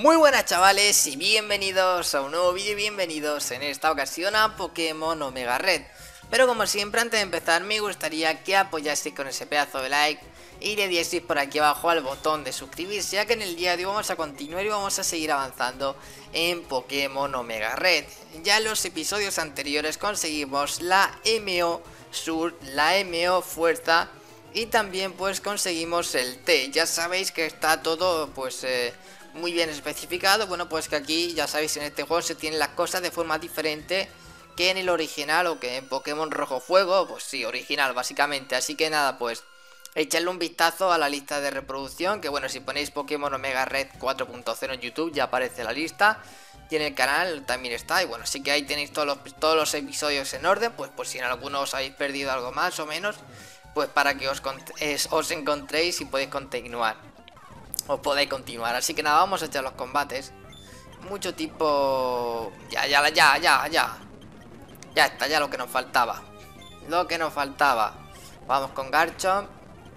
Muy buenas chavales y bienvenidos a un nuevo vídeo y bienvenidos en esta ocasión a Pokémon Omega Red. Pero como siempre antes de empezar me gustaría que apoyaseis con ese pedazo de like y le dieseis por aquí abajo al botón de suscribirse ya que en el día de hoy vamos a continuar y vamos a seguir avanzando en Pokémon Omega Red. Ya en los episodios anteriores conseguimos la MO Sur, la MO Fuerza y también pues conseguimos el T. Ya sabéis que está todo pues... Eh, muy bien especificado. Bueno, pues que aquí ya sabéis, en este juego se tienen las cosas de forma diferente que en el original o que en Pokémon Rojo Fuego. Pues sí, original básicamente. Así que nada, pues echadle un vistazo a la lista de reproducción. Que bueno, si ponéis Pokémon Omega Red 4.0 en YouTube ya aparece la lista. Y en el canal también está. Y bueno, así que ahí tenéis todos los, todos los episodios en orden. Pues por si en alguno os habéis perdido algo más o menos. Pues para que os, os encontréis y podéis continuar os podéis continuar. Así que nada, vamos a echar los combates. Mucho tipo... Ya, ya, ya, ya, ya. Ya está, ya lo que nos faltaba. Lo que nos faltaba. Vamos con Garchomp.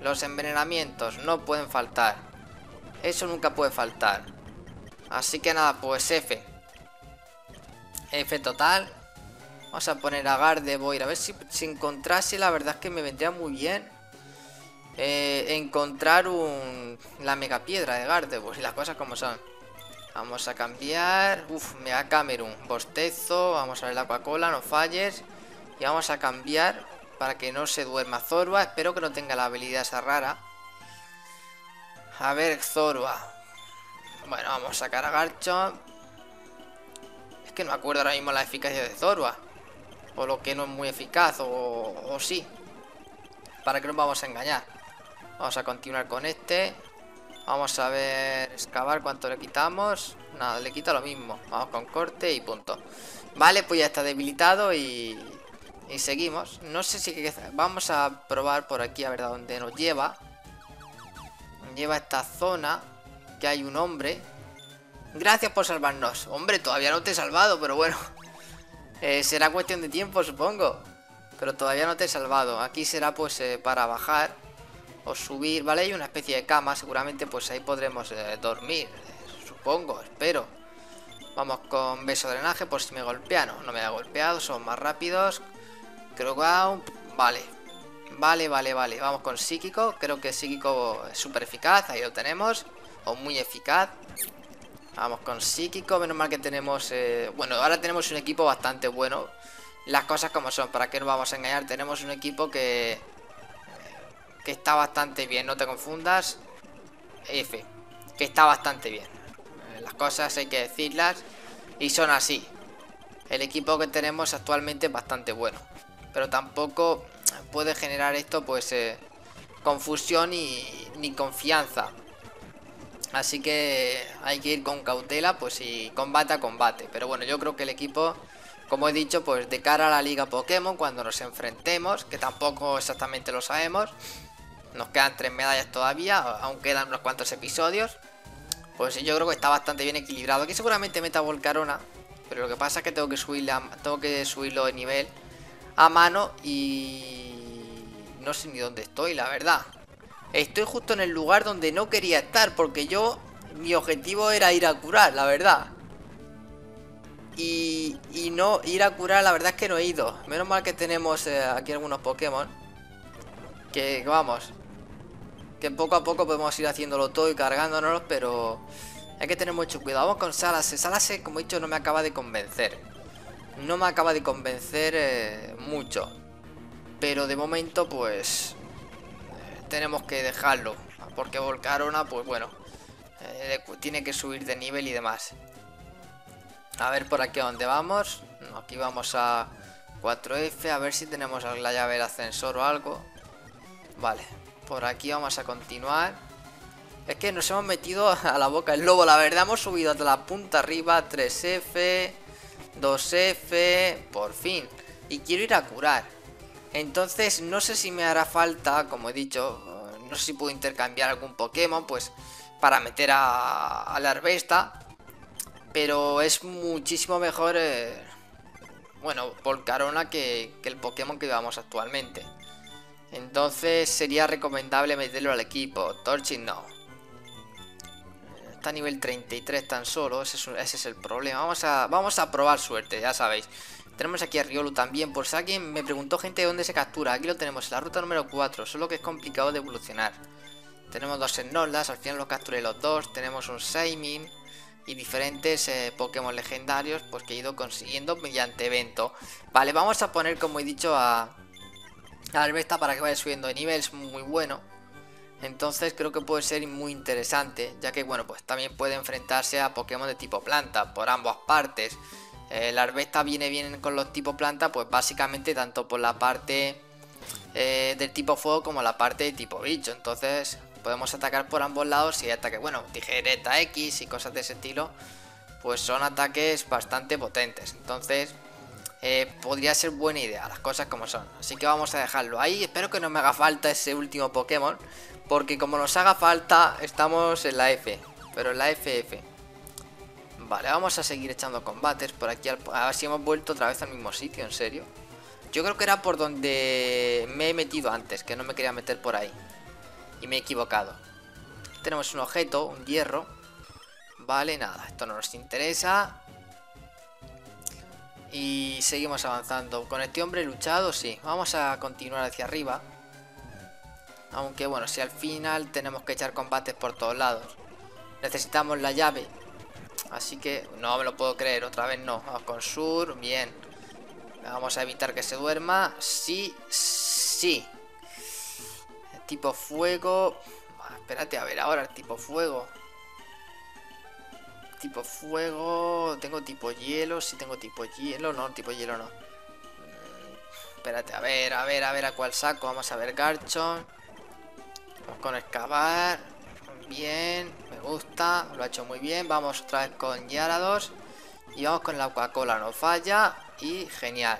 Los envenenamientos no pueden faltar. Eso nunca puede faltar. Así que nada, pues F. F total. Vamos a poner a Gardevoir. A ver si, si encontrase, la verdad es que me vendría muy bien eh, encontrar un, la mega piedra de Gardevoir y las cosas como son. Vamos a cambiar. Uf, Mega Camerún. Bostezo. Vamos a ver la Coca-Cola, no falles. Y vamos a cambiar para que no se duerma Zorba. Espero que no tenga la habilidad esa rara. A ver, Zorba. Bueno, vamos a sacar a Garchomp. Es que no me acuerdo ahora mismo la eficacia de Zorba. O lo que no es muy eficaz, o, o sí. Para que nos vamos a engañar. Vamos a continuar con este. Vamos a ver, excavar cuánto le quitamos. Nada, le quita lo mismo. Vamos con corte y punto. Vale, pues ya está debilitado y, y seguimos. No sé si... Vamos a probar por aquí a ver a dónde nos lleva. Lleva esta zona. Que hay un hombre. Gracias por salvarnos. Hombre, todavía no te he salvado, pero bueno. Eh, será cuestión de tiempo, supongo. Pero todavía no te he salvado. Aquí será pues eh, para bajar o subir, ¿vale? Hay una especie de cama, seguramente pues ahí podremos eh, dormir, supongo, espero. Vamos con beso drenaje por si me golpean, no, me ha golpeado, son más rápidos. Creo que... Vale, vale, vale, vale. Vamos con psíquico, creo que psíquico es súper eficaz, ahí lo tenemos. O muy eficaz. Vamos con psíquico, menos mal que tenemos... Eh, bueno, ahora tenemos un equipo bastante bueno. Las cosas como son, ¿para qué nos vamos a engañar? Tenemos un equipo que que está bastante bien, no te confundas. F, que está bastante bien. Eh, las cosas hay que decirlas y son así. El equipo que tenemos actualmente es bastante bueno, pero tampoco puede generar esto pues eh, confusión y, ni confianza. Así que hay que ir con cautela, pues y combate a combate. Pero bueno, yo creo que el equipo, como he dicho, pues de cara a la liga Pokémon, cuando nos enfrentemos, que tampoco exactamente lo sabemos, nos quedan tres medallas todavía, aún quedan unos cuantos episodios. Pues yo creo que está bastante bien equilibrado. Aquí seguramente meta Volcarona, pero lo que pasa es que tengo que, tengo que subirlo de nivel a mano y no sé ni dónde estoy, la verdad. Estoy justo en el lugar donde no quería estar, porque yo, mi objetivo era ir a curar, la verdad. Y, y no ir a curar, la verdad es que no he ido. Menos mal que tenemos eh, aquí algunos Pokémon. Que vamos, que poco a poco podemos ir haciéndolo todo y cargándonos, pero hay que tener mucho cuidado. Vamos con Salase. Salase, como he dicho, no me acaba de convencer. No me acaba de convencer eh, mucho. Pero de momento, pues... Eh, tenemos que dejarlo. Porque Volcarona, pues bueno... Eh, tiene que subir de nivel y demás. A ver por aquí a dónde vamos. aquí vamos a 4F. A ver si tenemos la llave del ascensor o algo. Vale, por aquí vamos a continuar. Es que nos hemos metido a la boca del lobo, la verdad. Hemos subido hasta la punta arriba. 3F, 2F, por fin. Y quiero ir a curar. Entonces, no sé si me hará falta, como he dicho, no sé si puedo intercambiar algún Pokémon, pues, para meter a, la Arbesta. Pero es muchísimo mejor, eh, bueno, Volcarona que, que el Pokémon que llevamos actualmente. Entonces sería recomendable meterlo al equipo. Torchic no. está a nivel 33 tan solo, ese es, el problema. Vamos a, vamos a probar suerte, ya sabéis. Tenemos aquí a Riolu también, por si alguien me preguntó gente de dónde se captura. Aquí lo tenemos, en la ruta número 4, solo que es complicado de evolucionar. Tenemos dos Snorlax, al final los capturé los dos. Tenemos un Saimin y diferentes eh, Pokémon legendarios pues que he ido consiguiendo mediante evento. Vale, vamos a poner, como he dicho, a, a Alberta para que vaya subiendo de nivel, es muy bueno. Entonces creo que puede ser muy interesante, ya que bueno, pues también puede enfrentarse a Pokémon de tipo planta por ambas partes. Eh, la Arbesta viene bien con los tipos planta, pues básicamente tanto por la parte eh, del tipo fuego como la parte de tipo bicho. Entonces podemos atacar por ambos lados y ataque, bueno, tijereta X y cosas de ese estilo, pues son ataques bastante potentes. Entonces eh, podría ser buena idea, las cosas como son. Así que vamos a dejarlo ahí. Espero que no me haga falta ese último Pokémon, porque como nos haga falta, estamos en la F, pero en la FF. Vale, vamos a seguir echando combates por aquí. A ver si hemos vuelto otra vez al mismo sitio, en serio. Yo creo que era por donde me he metido antes, que no me quería meter por ahí. Y me he equivocado. Tenemos un objeto, un hierro. Vale, nada, esto no nos interesa. Y seguimos avanzando. Con este hombre luchado, sí. Vamos a continuar hacia arriba. Aunque bueno, si al final tenemos que echar combates por todos lados. Necesitamos la llave Así que no me lo puedo creer, otra vez no. Vamos con Sur, bien. Vamos a evitar que se duerma. Sí, sí. tipo fuego. espérate, a ver ahora el tipo fuego. Tipo fuego. Tengo tipo hielo. Si tengo tipo hielo. No, tipo hielo no. Mm, espérate, a ver, a ver, a ver a cuál saco. Vamos a ver Garchon. Vamos con excavar. Bien gusta, lo ha hecho muy bien. Vamos otra vez con Yarados. Y vamos con la Coca-Cola, no falla. Y genial.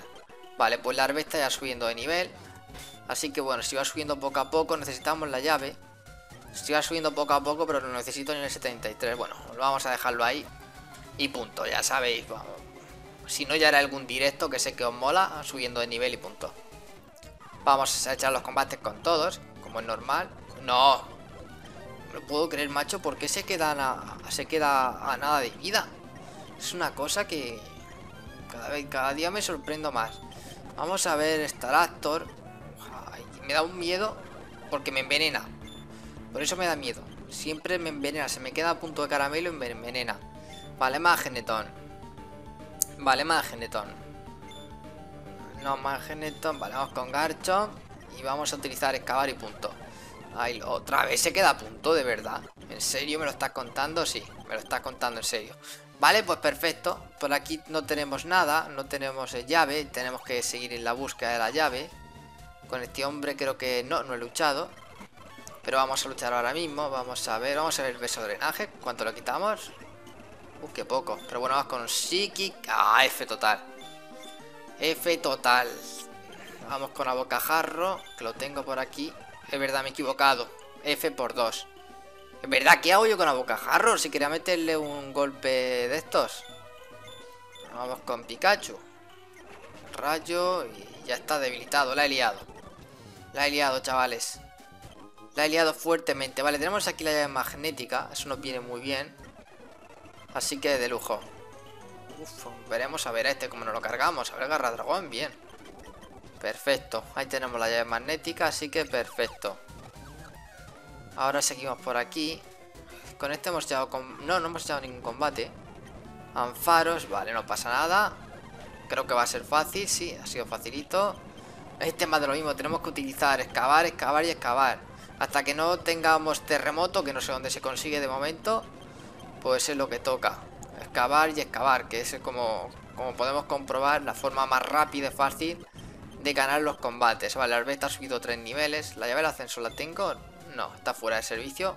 Vale, pues la Arbesta ya subiendo de nivel. Así que bueno, si va subiendo poco a poco, necesitamos la llave. Va subiendo poco a poco, pero lo necesito en el 73. Bueno, vamos a dejarlo ahí. Y punto, ya sabéis. Si no, ya era algún directo que sé que os mola, subiendo de nivel y punto. Vamos a echar los combates con todos, como es normal. No, lo puedo creer, macho. ¿Por qué se queda, a, se queda a nada de vida? Es una cosa que cada, vez, cada día me sorprendo más. Vamos a ver Staractor. Ay, me da un miedo porque me envenena. Por eso me da miedo. Siempre me envenena. Se me queda a punto de caramelo y me envenena. Vale, más genetón. Vale, más genetón. No, más genetón. Vale, vamos con Garchomp. Y vamos a utilizar excavar y punto. Ay, otra vez se queda a punto, de verdad. ¿En serio me lo estás contando? Sí, me lo estás contando en serio. Vale, pues perfecto. Por aquí no tenemos nada, no tenemos eh, llave. Tenemos que seguir en la búsqueda de la llave. Con este hombre creo que no, no he luchado. Pero vamos a luchar ahora mismo. Vamos a ver, vamos a ver el beso de drenaje. ¿Cuánto lo quitamos? Uh, qué poco. Pero bueno, vamos con psiquic. Ah, F total. F total. Vamos con la bocajarro, que lo tengo por aquí. Es verdad, me he equivocado. F por 2. Es verdad, ¿qué hago yo con la bocajarro? Si quería meterle un golpe de estos. Vamos con Pikachu. Rayo y ya está debilitado. La he liado. La he liado, chavales. La he liado fuertemente. Vale, tenemos aquí la llave magnética. Eso nos viene muy bien. Así que de lujo. Uf, veremos a ver a este cómo nos lo cargamos. A ver, garra dragón, bien. Perfecto, ahí tenemos la llave magnética, así que perfecto. Ahora seguimos por aquí. Con este hemos echado... Con... No, no hemos echado ningún combate. Anfaros, vale, no pasa nada. Creo que va a ser fácil, sí, ha sido facilito. Este más de lo mismo, tenemos que utilizar excavar, excavar y excavar. Hasta que no tengamos terremoto, que no sé dónde se consigue de momento, pues es lo que toca. Excavar y excavar, que es como, como podemos comprobar la forma más rápida y fácil de ganar los combates. Vale, Arbeta ha subido tres niveles. La llave del ascenso la tengo. No, está fuera de servicio.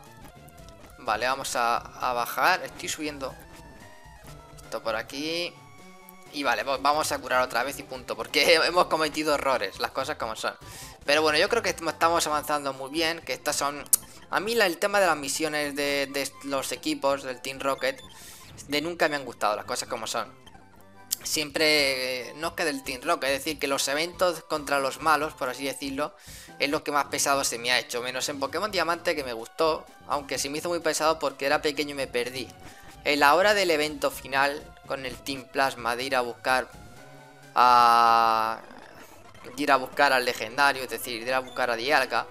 Vale, vamos a, bajar. Estoy subiendo esto por aquí. Y vale, vamos a curar otra vez y punto. Porque hemos cometido errores, las cosas como son. Pero bueno, yo creo que estamos avanzando muy bien. Que estas son... A mí el tema de las misiones de, los equipos del Team Rocket de nunca me han gustado, las cosas como son. siempre no es del Team Rock, es decir, que los eventos contra los malos, por así decirlo, es lo que más pesado se me ha hecho, menos en Pokémon Diamante que me gustó, aunque se me hizo muy pesado porque era pequeño y me perdí. En la hora del evento final, con el Team Plasma, de ir a buscar a... ir a buscar al legendario, es decir, de ir a buscar a Dialga,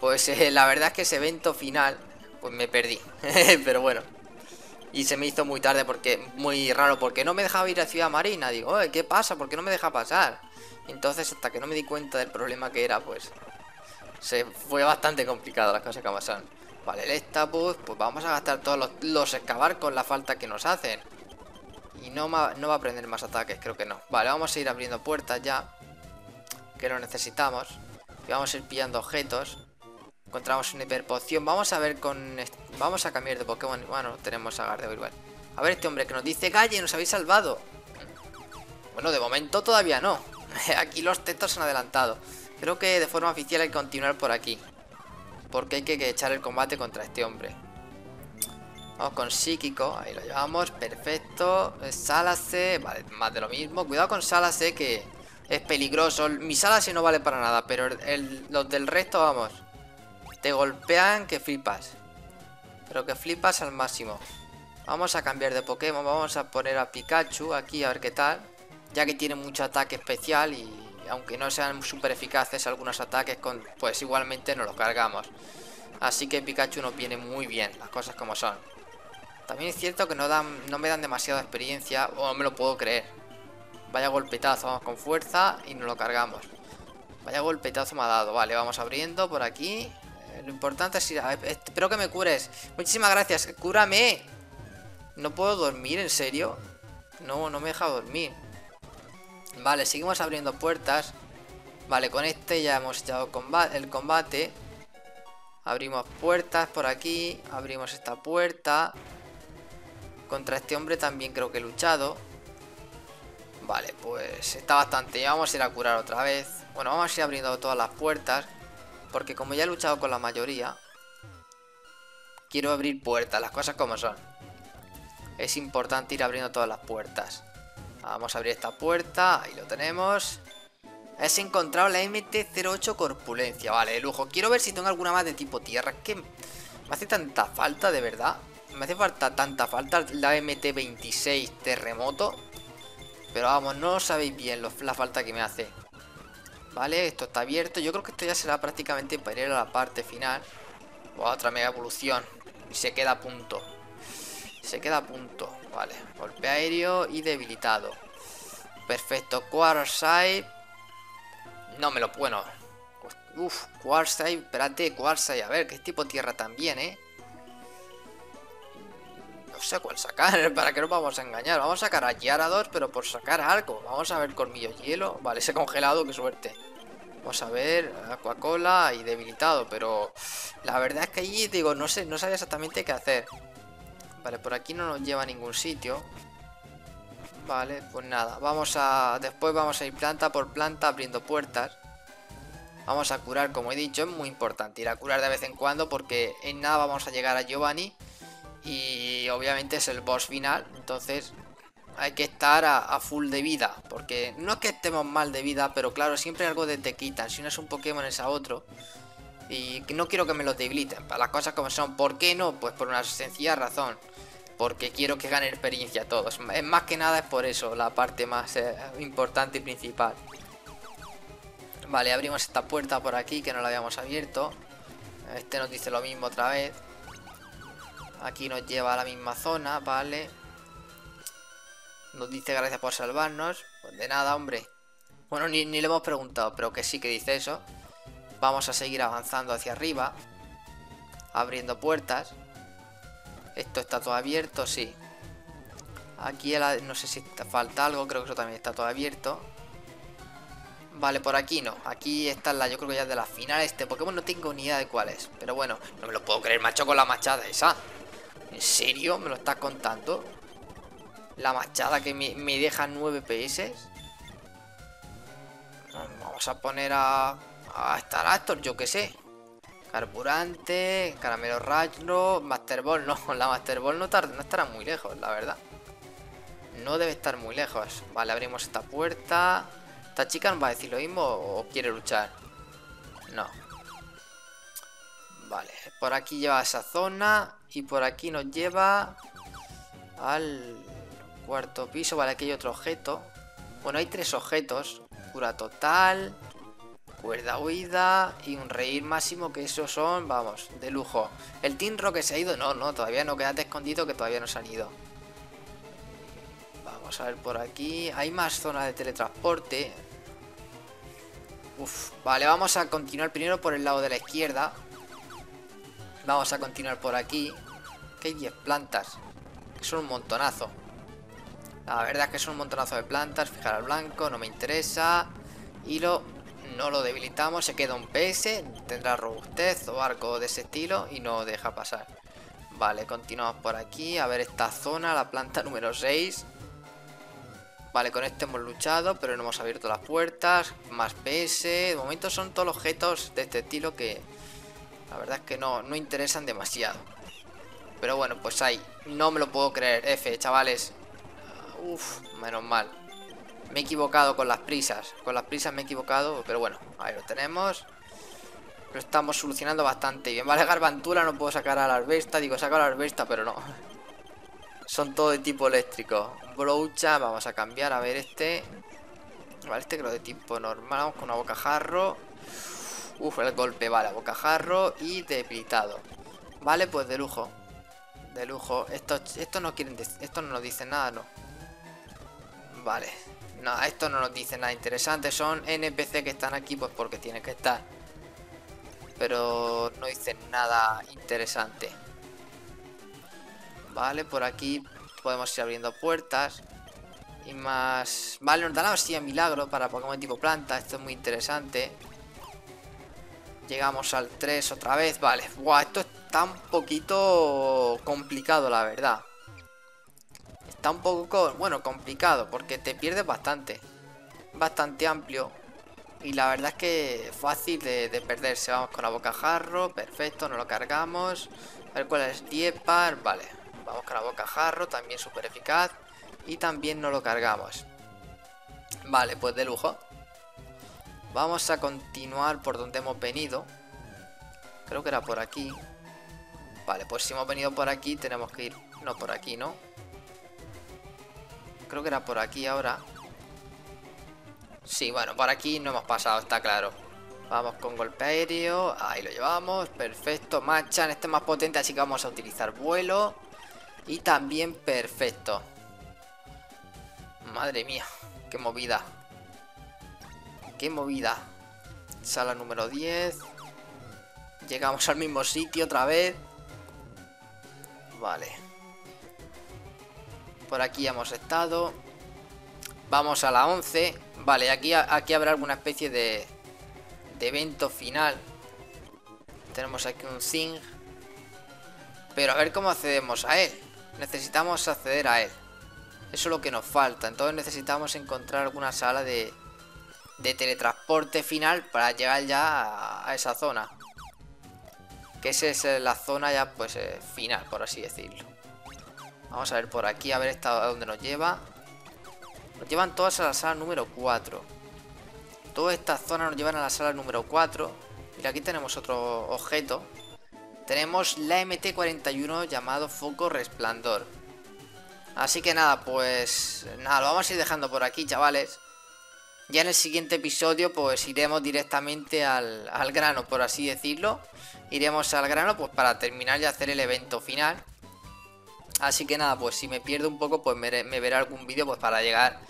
pues eh, la verdad es que ese evento final, pues me perdí, pero bueno. Y se me hizo muy tarde porque, muy raro, porque no me dejaba ir a Ciudad Marina. Digo, ¿qué pasa? ¿Por qué no me deja pasar? Entonces, hasta que no me di cuenta del problema que era, pues se fue bastante complicado las cosas que pasaron. Vale, el Estapus, pues vamos a gastar todos los, los, excavar con la falta que nos hacen. Y no, no va a aprender más ataques, creo que no. Vale, vamos a ir abriendo puertas ya. Que lo necesitamos. Y vamos a ir pillando objetos. Encontramos una hiperpoción. Vamos a ver con... Vamos a cambiar de Pokémon. Bueno, tenemos a Gardevoir igual. A ver este hombre que nos dice... Galle, nos habéis salvado. Bueno, de momento todavía no. aquí los textos han adelantado. Creo que de forma oficial hay que continuar por aquí. Porque hay que echar el combate contra este hombre. Vamos con psíquico. Ahí lo llevamos. Perfecto. Salase. Vale, más de lo mismo. Cuidado con Salase que es peligroso. Mi Salase no vale para nada. Pero los del resto, vamos. Te golpean que flipas. Pero que flipas al máximo. Vamos a cambiar de Pokémon. Vamos a poner a Pikachu aquí a ver qué tal. Ya que tiene mucho ataque especial y aunque no sean súper eficaces algunos ataques, pues igualmente nos los cargamos. Así que Pikachu nos viene muy bien, las cosas como son. También es cierto que no, me dan demasiada experiencia, o no me lo puedo creer. Vaya golpetazo, vamos con fuerza y nos lo cargamos. Vaya golpetazo me ha dado. Vale, vamos abriendo por aquí. Lo importante es ir a... Espero que me cures. Muchísimas gracias. ¡Cúrame! ¿No puedo dormir? ¿En serio? No, no me deja dormir. Vale, seguimos abriendo puertas. Vale, con este ya hemos echado el combate. Abrimos puertas por aquí. Abrimos esta puerta. Contra este hombre también creo que he luchado. Vale, pues está bastante. Vamos a ir a curar otra vez. Bueno, vamos a ir abriendo todas las puertas. Porque como ya he luchado con la mayoría, quiero abrir puertas, las cosas como son. Es importante ir abriendo todas las puertas. Vamos a abrir esta puerta, ahí lo tenemos. Has encontrado la MT-08 Corpulencia, vale, de lujo. Quiero ver si tengo alguna más de tipo tierra. Es que me hace tanta falta, de verdad. Me hace falta tanta falta la MT-26 Terremoto. Pero vamos, no sabéis bien la falta que me hace. Vale, esto está abierto. Yo creo que esto ya será prácticamente para ir a la parte final. otra mega evolución. Y se queda a punto. Se queda a punto. Vale, golpe aéreo y debilitado. Perfecto, Quartzite. No me lo... Bueno. Uf, Quartzite. Espérate, Quartzite. A ver, qué tipo de tierra también, ¿eh? Sé cuál sacar, para que no vamos a engañar. Vamos a sacar a Yarador, pero por sacar algo. Vamos a ver colmillo hielo. Vale, ese congelado, qué suerte. Vamos a ver, Aquacola y debilitado, pero la verdad es que allí, digo, no sé, no sabía exactamente qué hacer. Vale, por aquí no nos lleva a ningún sitio. Vale, pues nada, vamos a... Después vamos a ir planta por planta abriendo puertas. Vamos a curar, como he dicho, es muy importante ir a curar de vez en cuando porque en nada vamos a llegar a Giovanni y obviamente es el boss final, entonces hay que estar a, full de vida, porque no es que estemos mal de vida, pero claro, siempre algo de te quitan, si no es un Pokémon es a otro. Y no quiero que me lo debiliten, para las cosas como son. ¿Por qué no? Pues por una sencilla razón. Porque quiero que ganen experiencia todos. Es más que nada es por eso, la parte más eh, importante y principal. Vale, abrimos esta puerta por aquí que no la habíamos abierto. Este nos dice lo mismo otra vez. Aquí nos lleva a la misma zona, vale. Nos dice gracias por salvarnos. Pues de nada, hombre. Bueno, ni, le hemos preguntado, pero que sí que dice eso. Vamos a seguir avanzando hacia arriba. Abriendo puertas. Esto está todo abierto, sí. Aquí no sé si falta algo, creo que eso también está todo abierto. Vale, por aquí no. Aquí está la, yo creo que ya es de la final este Pokémon no tengo ni idea de cuál es. Pero bueno, no me lo puedo creer, macho, con la machada esa. ¿En serio? ¿Me lo estás contando? La machada que me, deja 9 PS. Vamos a poner a... A Staraptor, yo que sé. Carburante, Caramelo Rajro, Master Ball. No, la Master Ball no, no estará muy lejos, la verdad. No debe estar muy lejos. Vale, abrimos esta puerta. ¿Esta chica nos va a decir lo mismo o quiere luchar? No. Vale, por aquí lleva esa zona y por aquí nos lleva al cuarto piso. Vale, aquí hay otro objeto. Bueno, hay tres objetos. Cura total, cuerda huida y un reír máximo que esos son, vamos, de lujo. ¿El Team Rock se ha ido? No, no, todavía no, quédate escondido que todavía no se han ido. Vamos a ver por aquí. Hay más zonas de teletransporte. Uf, vale, vamos a continuar primero por el lado de la izquierda. Vamos a continuar por aquí. Que hay 10 plantas. Que son un montonazo. La verdad es que son un montonazo de plantas. Fijar al blanco, no me interesa. Hilo, no lo debilitamos. Se queda un PS. Tendrá robustez o arco de ese estilo. Y no deja pasar. Vale, continuamos por aquí. A ver esta zona, la planta número 6. Vale, con este hemos luchado, pero no hemos abierto las puertas. Más PS. De momento son todos los objetos de este estilo que la verdad es que no, no interesan demasiado. Pero bueno, pues ahí. No me lo puedo creer. F, chavales. Uf, menos mal. Me he equivocado con las prisas. Con las prisas me he equivocado, pero bueno, ahí lo tenemos. Lo estamos solucionando bastante bien. Vale, Garbantura no puedo sacar a la arbesta. Digo, saco a la arbesta, pero no. Son todo de tipo eléctrico. Broucha, vamos a cambiar, a ver este. Vale, este creo de tipo normal, vamos con una bocajarro. Uf, el golpe, vale, bocajarro y debilitado. Vale, pues de lujo. De lujo. Esto, esto no quieren esto no nos dice nada, no. Vale. No, esto no nos dice nada interesante. Son NPC que están aquí, pues porque tienen que estar. Pero no dicen nada interesante. Vale, por aquí podemos ir abriendo puertas. Y más... Vale, nos dan la milagro para Pokémon tipo planta. Esto es muy interesante. Llegamos al 3 otra vez. Vale. Buah, esto está un poquito complicado, la verdad. Está un poco, bueno, complicado. Porque te pierdes bastante. Bastante amplio. Y la verdad es que fácil de, de perderse. Vamos con la boca jarro. Perfecto, no lo cargamos. A ver cuál es Diepar. Vale. Vamos con la boca jarro, también súper eficaz. Y también no lo cargamos. Vale, pues de lujo. Vamos a continuar por donde hemos venido. Creo que era por aquí. Vale, pues si hemos venido por aquí tenemos que ir... No, por aquí, ¿no? Creo que era por aquí ahora. Sí, bueno, por aquí no hemos pasado, está claro. Vamos con golpe aéreo. Ahí lo llevamos. Perfecto. Machan, este es más potente, así que vamos a utilizar vuelo. Y también perfecto. Madre mía, qué movida. Qué movida. Sala número 10. Llegamos al mismo sitio otra vez. Vale. Por aquí hemos estado. Vamos a la 11. Vale, aquí, aquí habrá alguna especie de, de evento final. Tenemos aquí un Zing. Pero a ver cómo accedemos a él necesitamos acceder a él. Eso es lo que nos falta. Entonces necesitamos encontrar alguna sala de, de teletransporte final para llegar ya a, esa zona. Que esa es la zona ya pues eh, final, por así decirlo. Vamos a ver por aquí, a ver a dónde nos lleva. Nos llevan todas a la sala número 4. Todas estas zonas nos llevan a la sala número 4. Mira, aquí tenemos otro objeto tenemos la MT-41 llamado Foco Resplandor. Así que nada, pues nada, lo vamos a ir dejando por aquí, chavales. Ya en el siguiente episodio pues iremos directamente al, grano, por así decirlo. Iremos al grano pues para terminar y hacer el evento final. Así que nada, pues si me pierdo un poco pues me, me veré algún vídeo pues para llegar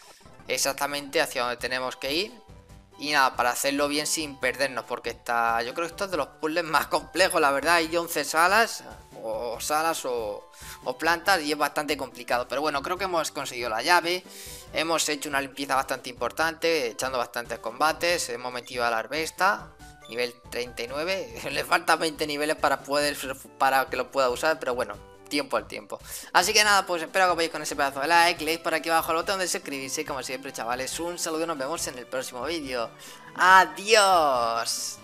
exactamente hacia donde tenemos que ir. Y nada, para hacerlo bien sin perdernos, porque está. Yo creo que esto es de los puzzles más complejos, la verdad. Hay 11 salas, o salas, o, plantas, y es bastante complicado. Pero bueno, creo que hemos conseguido la llave. Hemos hecho una limpieza bastante importante, echando bastantes combates. Hemos metido a la arbesta, nivel 39. Le faltan 20 niveles para poder para que lo pueda usar, pero bueno, tiempo al tiempo. Así que nada, pues espero que os veáis con ese pedazo de like, leéis por aquí abajo el botón de suscribirse, como siempre chavales, un saludo nos vemos en el próximo vídeo. ¡Adiós!